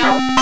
Meow.